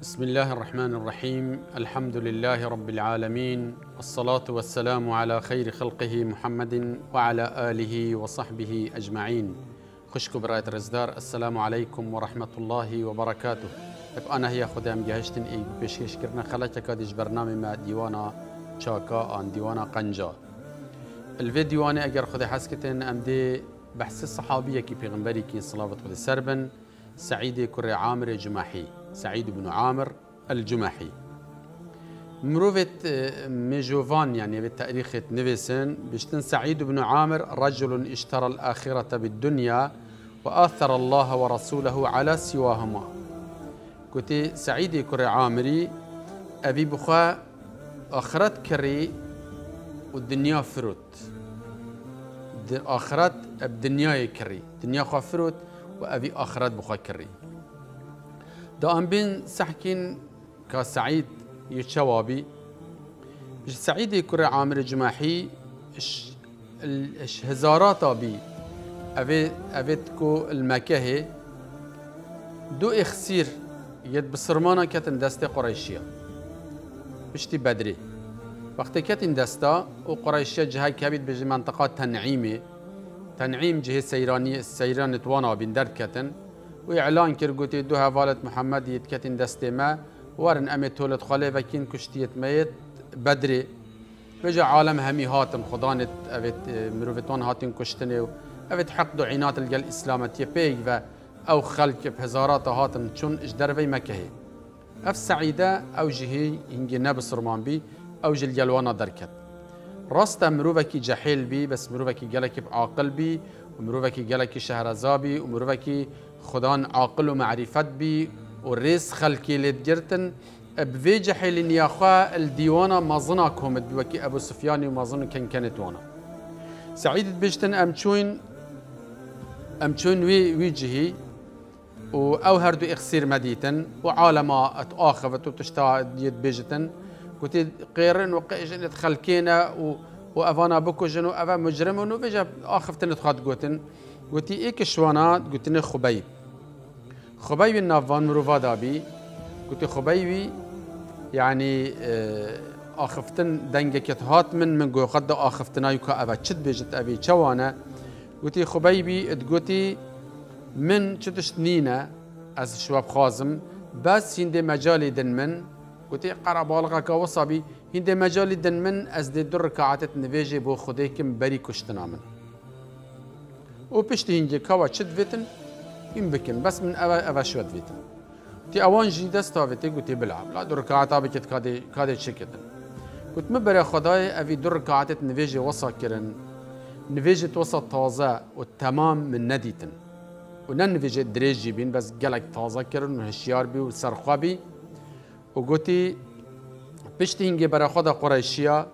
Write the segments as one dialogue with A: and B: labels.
A: بسم الله الرحمن الرحيم. الحمد لله رب العالمين. الصلاة والسلام على خير خلقه محمد وعلى آله وصحبه أجمعين. خشكو براية رزدار. السلام عليكم ورحمة الله وبركاته. أنا هي خدام جهشتن إي بشيش كرنا خلتك ديش برنامج ما ديوانا شاكا آن ديوانا قنجا الفيديو أنا أجر خدي حسكتن أم دي بحث الصحابية كي بيغنبري كي صلاة سربن سعيد كري عامر جماحي سعيد بن عامر الجماحي. مروفت آه، ميجوفان يعني بالتاريخ نيفيسن بشتن سعيد بن عامر رجل اشترى الآخرة بالدنيا وآثر الله ورسوله على سواهما. كنت سعيد كري عامري أبي بخا آخرت كري والدنيا فروت. آخرت بدنيا كري دنيا خافروت وأبي آخرت بخا كري. دا ام بين سحكين كسعيد يتشوابي سعيد كرة عامر جماحي اش اش هزارات بي أبي أبيتكو المكاه دو اخسير يد بسرمانا كتن دست قريشية بشتي بدري وقت كتن دستا وقريشية جهة كبيد بجي منطقة تنعيمي تنعيم جهة سيرانية سيران توانا بين درد وإعلان كر قوتي دو هفالت محمد يتكتن دستي ما ورن أمي تولد خالي وكين كشتيت ميت بدري. بجا عالم همي هاتن خدانت أبت مروفتون هاتن كشتني أبت حقدو عينات الجل إسلامت يبيك و أو خلق بهزارات هاتن چون اجدر في مكهي. أف سعيدة أو جهي هنجي نبس رمان بي أو جل جلوانا دركت راستا مروفكي جحيل بي بس مروفكي جلك بعاقل بي ومروفكي جلك شهرزابي ومروفكي خدان عاقل ومعرفت بي وريس خلقي لدجرتن بفيجا حيل ياخا الديوانا مازنا كومت بوكي ابو سفيان ومازن كان كانت وأنا. سعيد بيجتن امتشوين امتشوين وي ويجهي أو هردو اخسير مديتن وعالما اتاخفت وتشتا ديت بيجتن قلت قيرن وقيجن خلكينا و وافانا بكو جنو افا مجرم ونو بيجا اخفتن تخات قوتن قلت ايك شوانا قلت خبيب خبيبي النافان مروفا دابي قلت خبيبي يعني آه، آخفتن دنگكت هات من من قو قد آخفتنا يكا أبا چد بيجت أبي چوانا قلت خبيبي اتقلتي من چدش نينا از شواب خازم بس هند مجالي دن من. قلت قرا بالغا كوصابي هند مجالي دن من از دي در ركعات نفيجي بو خديكم بري كشتنا من. و پشتی هنگی کوا چد ویتن؟ این بکن. بس من اوا اوا شود ویتن. تی اوان جی دست آویتی گوتی بلعب لا دو رکعتا بکت کادی کادی چه کتن گوت مبرا خدای اوی دو رکعتت نویجی وصا نویجت وصا تازه و تمام من ندیتن. و نه نویجی دریجی بین بس گلک تازه کرن و هشیار بی و سرخوا بی. و گوتی پشتی هنگی برا خدا قریشیا.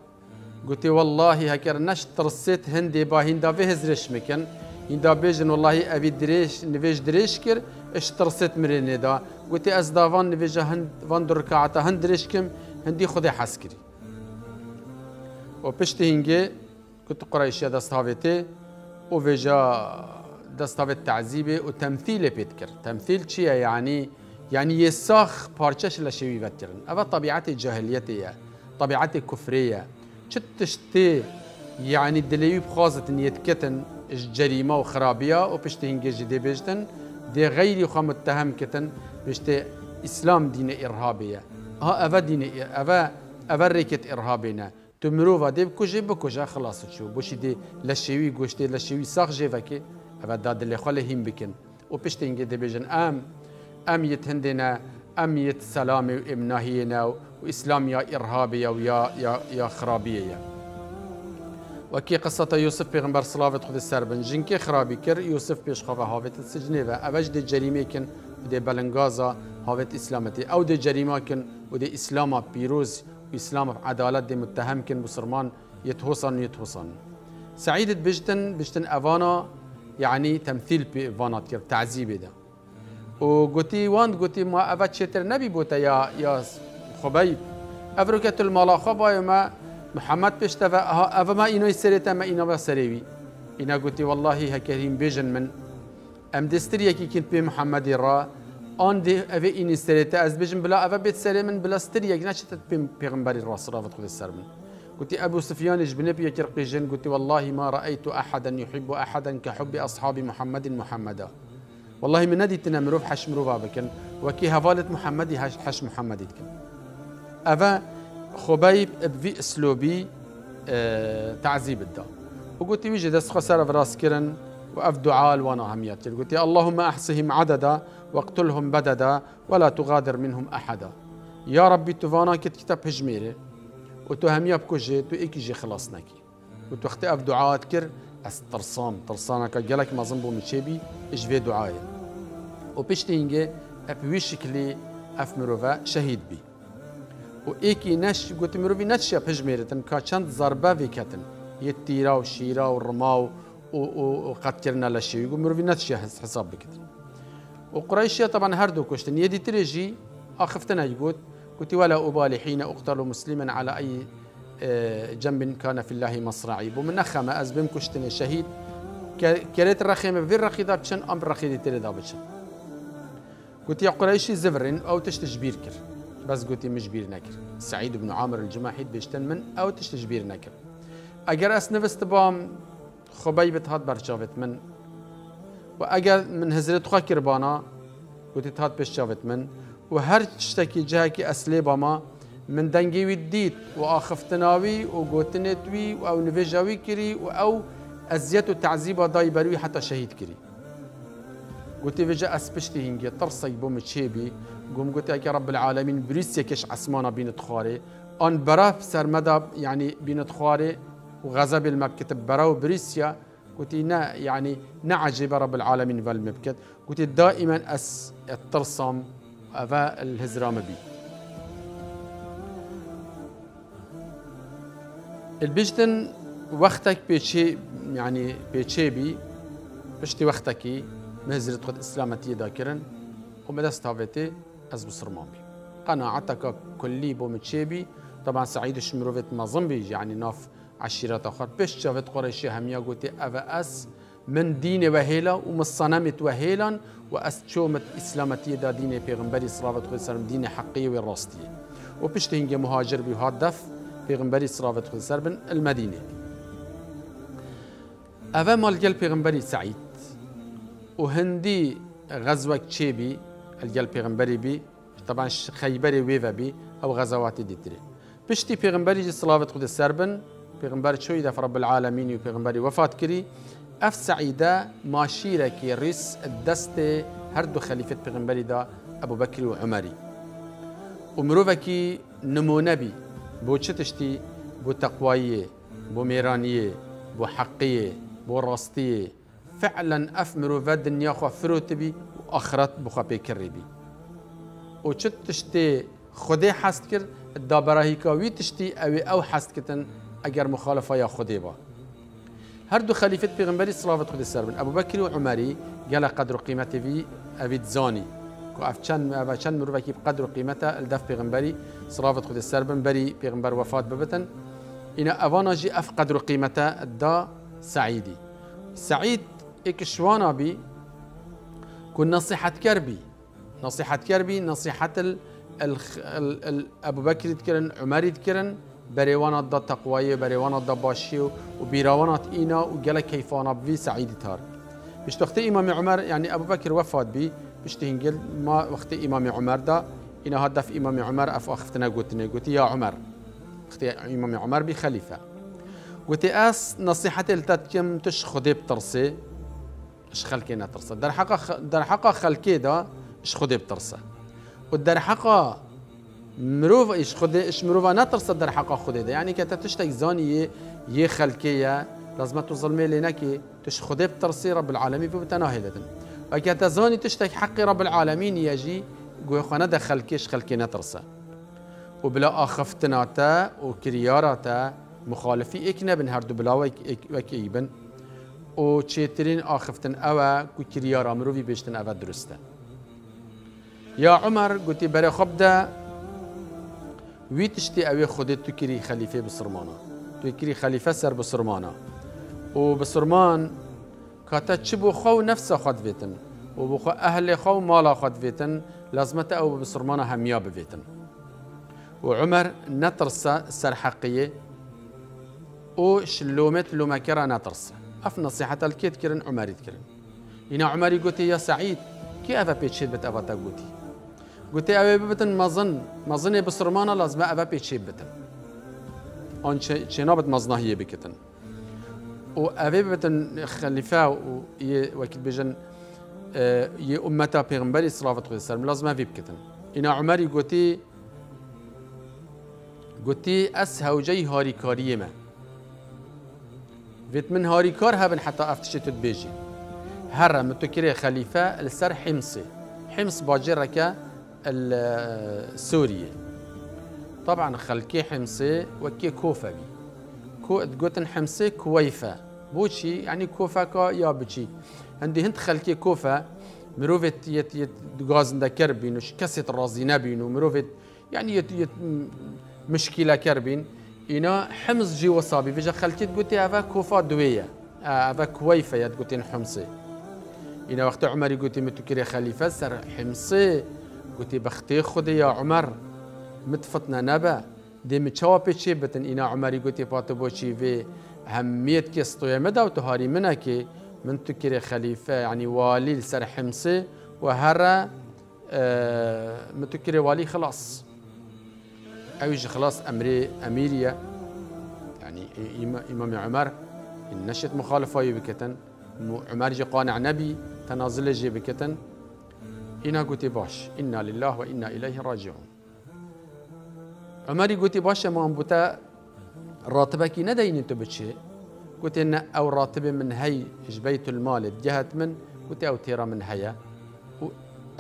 A: گوتی والله هکر نش ترسیت هندی با هندا به هزرش مکن هندا بیجن والله اوی دریش نویج دریش کر اش ترسيت مريني دا قلت از دافان نفيجا هند فان دركعتا هند ريشكم هندي خذي حسكري وبشتي هنجي كنت قريشيا دستافتي وفيجا دستافت تعذيبي وتمثيل بيتكر تمثيل شيء يعني يعني يساخ بارتشش لشوي بتكرن أبا طبيعتي الجاهلية طبيعتي كفرية شتشتي يعني الدليل بخاصة يتكتن الجريمة وخرابية وبشتي هنجي جدي بيجتن دي غير خو متهم كتن بشتي إسلام دين إرهابية. ها أفا دين أفا أفا ريكت إرهابينا. تمروفا دي بكوجي بكوجا خلاص شو. بوشي دي لشيوي گوشتي لشيوي ساخ جيفكي أفا داد اللي خله هم بكن. وبشتي انجي دي بيجن. أم أم يتهندنا أم يت سلامي وامناهينا واسلام يا إرهابية ويا يا يا خرابية. وكي قصة يوسف بيغمبر صلاة خد السربن جنكي خرابي كر يوسف بيش خفا هافت السجنة و دي جريمة كن ودي بلنغازا هافت اسلامتي أو دي جريمة كن ودي اسلام بيروز واسلام عدالة دي متهم كن بسرمان يتهوصن يتهوصن سعيد بجتن بجتن افانا يعني تمثيل بفانات كر تعذيب ده وقلتي وان قلتي ما افات شتر نبي بوتا يا يا خبيب افركت الملاخه بايما محمد پشتەوە ئەvە ئینۆی سرێتە مە ئینەوە سەرێوی ئینا گوتی واللهی هەکەریم بێژن من. ئەم دەستریەکی کرد پێ محەممەدی ڕا آن ده اوه این استریت از بجم بلا اوه بیت سری من بلا ستری یک نشتت پیغمبری راس رافت خود سر من. قلت أبو سفيان جبنب يكر قيجن قلت والله ما رأيت أحدا يحب أحدا كحب أصحاب محمد محمدا والله من ندي تنمروف حش مروفا بكن وكي هفالت محمد حش محمد يتكن أفا خبيب بفي أسلوبي آه تعذيب الدا وقلت ويجي دست خسر براس كرن وأف دعاء وأنا هميات قلت اللهم أحصهم عددا واقتلهم بددا ولا تغادر منهم أحدا. يا ربي تفانا كت كتاب هجميري وتو هميا بكوجي تو إيكي جي خلاص ناكي وتو أختي أف دعاء كر أس ترصان ترصانك جالك ما زنبو مشيبي إيش في دعاء وبيشتي هنجي أبوي شكلي أف مروفا شهيد بي. وإيكي نش قلت مروفي نتشا بهجميرتن كا چند ضربة في كتن يتيرا وشيرا ورماو وقد كرنا لشي يقول مروفي نتشا حساب بكتن وقريشيا طبعا هردو كشتن يدي تريجي أخفتنا يقول قلت ولا أبالي حين أقتل مسلما على أي آه، جنب كان في الله مصرعي بمن خما أزبم كشتن شهيد كريت الرخيمة في الرخي دابتشن أم الرخي تري دابتشن قلت يا قريشي زفرن أو تشتجبير كر بس قلت مجبير نكر. سعيد بن عامر الجماحيد بيشتن من أو تشتجبير نكر. أجر أس نفست بام خبيبت هات برشافت من. وأجر من هزرت خا كربانا قلت هات بشافت من. وهر تشتكي جهكي أسليبا ما من دنجي وديت وآخفتناوي وقوتنتوي أو نفجاوي كري أو أزيت تعذيب داي بروي حتى شهيد كري. قلت فيجا أسبشتي هنجي طرسي بوم تشيبي. قوم قلت يا رب العالمين بريسيا كش عسمانا بين تخاري أن برا سرمدا يعني بين تخاري وغزب المبكت برا وبريسيا. قلت نا يعني نعجب رب العالمين بالمبكت قلت دائما أس الترصم أفا الهزرام بي. البجتن وقتك بيشي يعني بيشي بي. بشتي وقتكي مهزرة خد إسلامتي ذاكرا. ومدى استهوتي أز بصرمان بي قناعتك كلي بو متشيبي طبعا سعيد الشمروفت ما بي يعني ناف عشيرات آخر. بيش شافت قريشي هميا قوتي أفا أس من دين وهيلا ومن وهيلا وأستشومت إسلامتي دا دين پیغمبري صلى الله عليه دين حقية وراستية. وبشت هنجي مهاجر بهدف پیغمبري صلى الله عليه وسلم المدينة. أفا مال جل پیغمبري سعيد. وهندي غزوة تشيبي الجل پیغمبري بي طبعا خيبري ويفا بي أو غزوات ديتري بشتي پیغمبري صلى الله عليه وسلم پیغمبر شوي دف رب العالمين وبيغمبري وفات كري اف سعيدة ماشيرة كي ريس الدست هردو خليفة بغنبري دا أبو بكر وعمري ومروفكي نمونبي بو تشتي بو تقوية بو ميرانية بو حقية بو راستية فعلا اف مروفة دنيا خوا فروتبي واخرت بو خوا بي وشتشتي خدي حست كر الدابراهيكا وي تشتي اوي أو حست كتن اگر مخالفة يا خدي با. هر دو خليفة پیغمبری صلوات خود سر بن. ابو بکر و عمری گله قدر و قیمت وی اوید زانی. که اف چند اف چند مرو کی قدر و قیمت الدف پیغمبری صلوات خود سر بن. بری پیغمبر وفات ببتن. اینا اوانا جی اف قدر و قیمت دا سعیدی. سعید ایک شوانا بی كن نصيحة كربي. نصيحة كربي نصيحة ال ال ال أبو بكر يذكرن عمر يذكرن بریوانات دا تقوایی بریوانات دا باشی و بیراوانات اینا و گله کیفانا بوی سعیدی تار. بشت وقت إمام عمر يعني أبو بكر وفات بي بشت هنجل ما وقت إمام عمر دا اینا هدف إمام عمر أف أختنا قلتنا قلت يا عمر. وقت إمام عمر بي خليفة. قلت أس نصيحتي التتكم تش خدي بترسي؟ اش خلكي نترسى در حقا در حقا خلكي دا اش خدي بترسى. ودر حقا مروف إيش خود إيش مروفا نترس در حق خود ده يعني كتا تشتك زاني يه خلقية لازم تظلمي لنكي تش خود بترسي رب العالمين بتناهلة وكتا زاني تشتك حق رب العالمين يجي قوي خوانا ده خلقيش خلقي نترسه وبلا آخفتناتا وكرياراتا مخالفي إكنا بن هردو بلا وكيبن و چێترین ئاخفتن ئەوە کو کریارە مرۆڤی بێشتن ئەوە درستە. یا عمر گوتی بەرە خۆبدا وی تشتی تو کری خلیفه بسرمانا. تو کری خلیفه سر بسرمانا. و بسرمان کاتا چی بو خو نفس خود بیتن؟ وبخو أهل خو مالا خد فيتن لازمت أو بسرمانا هميا بفيتن وعمر نترس سرحقية و شلومت لومكرا نترس أف نصيحة الكيت كرن عمر يتكرن هنا عمر يقول يا سعيد كي أفا بيتشيد بت أفا تقوتي قلت أبي ببتن مظن مظن بسرمانا لازم أفا بيتشيد بتن آن چنابت مزناهیه بکتن. و اوه بتن خلیفه و یه وقت بجن یه امتا پیغمبری صلوات خود سلام لازم اوه بکتن. اینا عمری گوتی گوتی اس هوجی هاریکاری ما. فيت من هاریکار هبن حتى افتشت بيجي هر متكري خليفة السر حمصي. حمص باجرك السورية طبعا خلكي حمصي وكي كوفة بي. كو تقوتن حمصي كويفة. بوشي يعني كوفة كا يا بشي عندي هند خلكي كوفة. مروفت يت يت غازن كربين وش كسيت رازي نبين ومروفت يعني يت يت مشكلة كربين. إنا حمص جي وصابي. فيجا خلكي تقولي أفا كوفة دوية. أفا كويفة يا تقولي حمصي. إنا وقت عمر يقولي متكري خليفة سر حمصي. قلت بختي خدي يا عمر. متفتنا نبا. دي متشوا بيتشي بتن. عمري قلتي باتو بوشي في هميت كي استويا مدا وتهاري منا كي من تكري خليفة يعني والي لسر حمصي. وهرا آه متكري والي خلاص. أويج خلاص أمري أميريا يعني إمام عمر إن نشت مخالفة يبكتن عمر جي قانع نبي تنازل جي إنا قلت باش إنا لله وإنا إليه راجعون. عمري قلت باشا ما بوتا راتبك ندين انتو بتشي. قلت إن أو راتب من هي جبيت المال جهت من؟ قلت أو تيرا من هيا.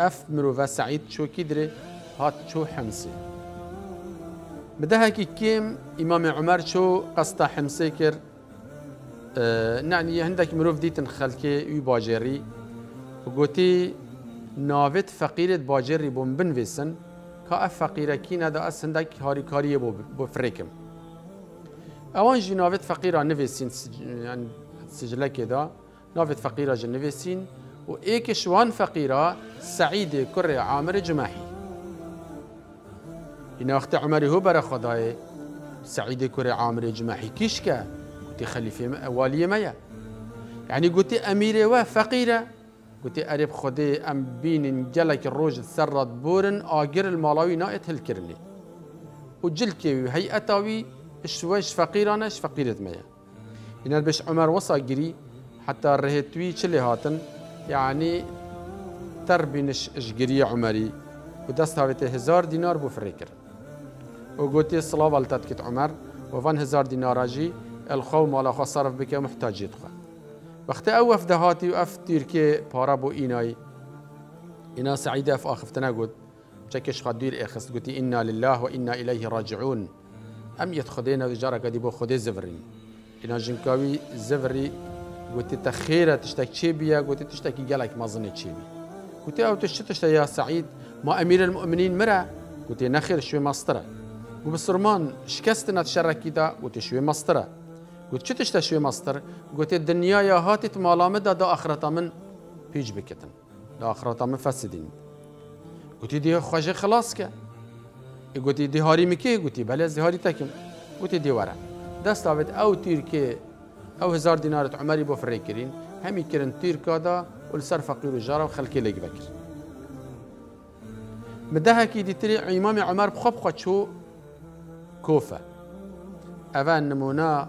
A: أف مروفا سعيد شو كدري؟ هات شو حمصي كر آه يعني عندك مروف ديتن خلكي وي باجري. وقلتي نافت فقيرة باجري بوم بن فيسن که أف فقیره کی ندا از هندک هاری کاری بو بو فريكم. أوان جی ناوت فقیره نویسین يعني سجلة كده ناوت فقیره جی نویسین و ایک شوان فقیره سعید کر عامر این وقت عمری هو برا خدای سعید کر عامر جماحی کیش که قلت خلیفه والی میا يعني قلت أميرة وفقيرة قلت أريب خدي أم بين جلك الروج سرد بورن آجر المالاوي نائت هالكرني وجلكي هي أتاوي شويش فقيرانة ش فقيرة ميا هنا بش عمر وصا جري حتى رهتوي چلي هاتن. يعني تربينش اجري عمري. ودست هاويت هزار دينار بو فريكر وقلت الصلاة والتات عمر وفان هزار دينار أجي الخو مالا خو صرف بك محتاج يدخل. وقت أو افدهاتي وأف تركي بارا بو إيناي. إنا سعيدة أف آخفتنا قد بشكش خدير إخست قلت إنا لله وإنا إليه راجعون. أم يتخدينا وجارة قد يبو خدي زفرين. إنا جنكاوي زفري قلت تخيرة تشتك تشيبيا قلت تشتكي قالك ما ظني تشيبي قلت أو تشتشت يا سعيد ما أمير المؤمنين مرة قلت نخير شوي مسطرة وبسرمان شكستنا تشرك كده قلت شوي مسطرة قلت چه تشتا شوي مصدر قلت الدنيا يا هاتت مالامه دا دا آخرتا من بيج بكتن دا آخرتا من فسدين قلت دي خواجه خلاص که. قلت دي هاري مكي قلت بله دي هاري تكم قلت دي ورا دست آبد أو تير كي أو هزار دينارت عمري بو فريكرين همي كرن تير كادا ولسر فقير وجارة وخلكي لك بكر مدها كي دي تري امام عمر بخب خد كوفة. أفان نمونا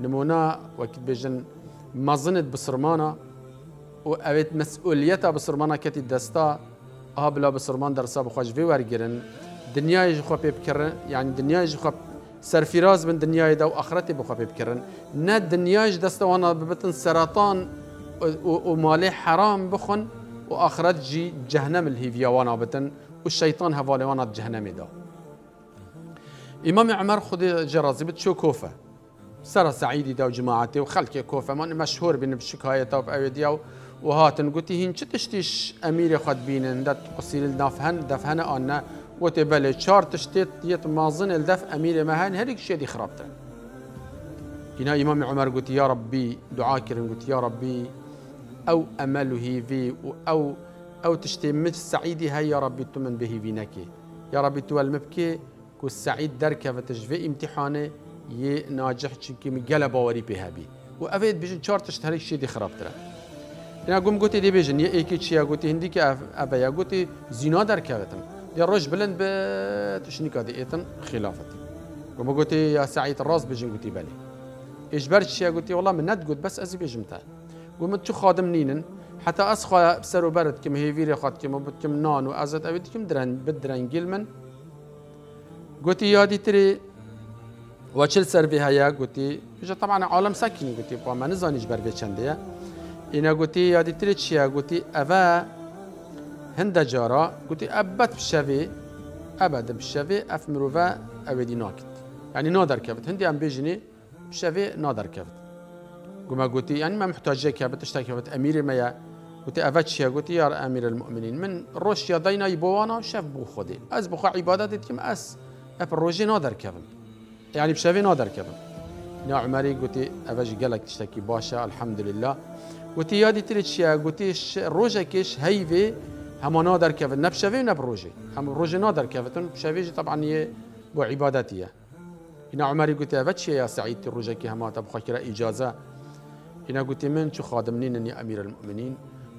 A: نمونا وقت بيجن مظنت بسرمانه وأبيت مسؤوليتها بسرمانه كتي دستا أهبلا بسرمان درسا بخواج في ورقرن دنيا يجي خو بكرن يعني دنيا يجي خو سرفراز من دنيا دا وآخرتي بخو بكرن نا دنيا يجي دستا وأنا ببتن سرطان ومالي حرام بخن وآخرت جي جهنم الهيفيا وأنا بتن هفالي وأنا جهنم دا إمام عمر خدي جرازي بتشو كوفه سر سعيدي دا وجماعتي وخلكي كوفة من مشهور بين بشكايته وبأيديا وهاتن قلتي هين تشتيش أميري خد بين دت قصير دفهن دفهن أنا وتبلي شار تشتيت يت مازن الدف أميري مهن هريك شيء دي خربته هنا إمام عمر قلت يا ربي دعاء كريم قلت يا ربي أو امله في أو أو تشتي مش سعيدي هاي يا ربي تمن به فينكي يا ربي تو كو السعيد دركه فتجفي امتحانه ي ناجح چونكي مقلا باوري بها بي وافيد بيجن چهار تشتري شي دي خراب ترى أنا قوم قلت دي بيجن يا ايكي چيا قلت هندي كي ابا يا قلت زنا دركه يا رج بلند بتشنيكا دي ايتن خلافتي قوم قلت يا سعيد الراس بيجن قلت بالي اجبرت شي قلت والله من ند قلت بس ازي بيجمتها قوم شو خادم نينن حتى اسخا بسر وبرد كم هيفيري خات كم كم نان وازت ابيت كم درن بدرن جلمن يا دي تري وچل سر في هيا قلت جا طبعا عالم ساكن قلت با ما نزاني جبر في چنده. اینا يا دي تري چيا قلت اوا هند جارا. قلت ابت بشوي ابد بشوي اف مروفا اودي ناكت يعني نادر كبت هندي ام بيجني بشوي نادر كبت قما قلت يعني ما محتاج كبت اشتكي كبت امير ما قلت افتشيا قلت يا امير المؤمنين من روش يا دينا يبوانا شاف بو خدي از بخو عبادات كم اس أب روجي نادر كبن. يعني بشافي نادر كبن. يا عمري قلت افج قالك تشتكي باشا الحمد لله قلت يا دي تريد شيا قلت روجا كيش هيفي هم نادر كبن. نبشافي نبروجي هم روجي نادر كبن بشافي طبعا هي بو عباداتيه هنا عمري قلت افتشيا يا سعيد؟ الروجا كي هما تبخى كرا إجازة. هنا قلت من شو خادمنين يا أمير المؤمنين.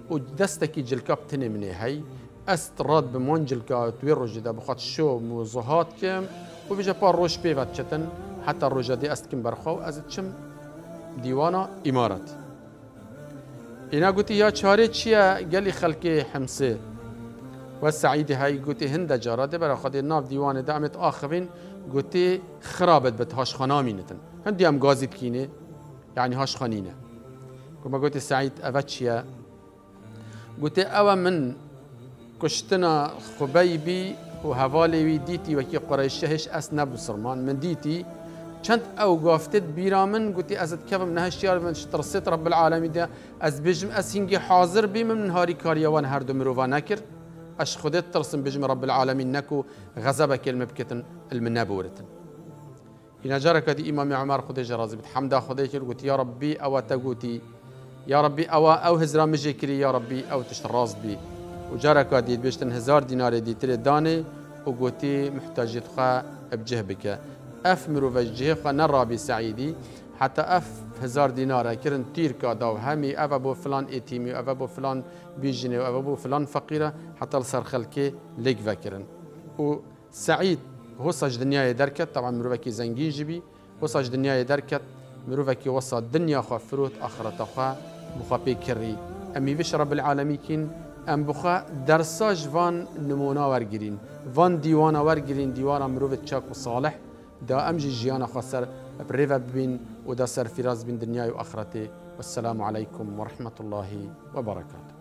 A: ودستكي جلكا بتني مني هي استراد بمون جلكا توي روج دا بخاط شو موزهات كم وبيجا بار روش بيفات چتن حتى الروجا دي است كم برخو از چم ديوانا امارات اینا قلت يا چاره چيا قالي خلقي حمسه والسعيد هاي قلت هند جارا ده برا خد ناف ديوان دعمت آخرين قلت خرابت بت هاش خنامينتن هندي ام غازي بكينه يعني هاش خانينه كما قلت سعيد أفتشيا قلت أوا من كشتنا خبيبي وي ديتي وكي قريشهش أس نبو سرمان. من ديتي چند أو گافتت بیرا من گوتی ازت کفم نه شیار من شترست رب العالمین ده از بجم از هنگی حاضر بیم من هاری کاریوان هر دو مروفا نکر اش خودت ترسم بجم رب العالمین نکو غضب کلمه بکتن المنبورتن إن جارك دي إمام عمر جرازي بتحمد خدي كر قلت يا ربي أو تقوتي يا ربي أو أو هزرا مجيكري يا ربي أو تشتراز بي وجارك دي بيشتن هزار دينار دي تري داني وقوتي محتاج تخا بجه بك أف مروفجه خا نرى سعيدي. حتى أف هزار دينار كرن تير كادا همي. اف ابو فلان ايتيمي اف ابو فلان بيجني اف ابو فلان فقيرة. حتى لصار خلكي ليك فكرن وسعيد هو ساج دنيا دركت طبعا مروفكي زنجي جبي. هو ساج دنيا دركت مروفكي وصى الدنيا خا فروت آخرت خا بخا بكري أمي بش رب العالمين ام بخوا درساج وان نمونه ورگیرین وان دیوان ورگیرین دیوان مروف چاک و صالح دا امجی جیان خسر بریو ببین و دا سر فراز بین دنیای و آخرته والسلام عليكم ورحمة الله وبركاته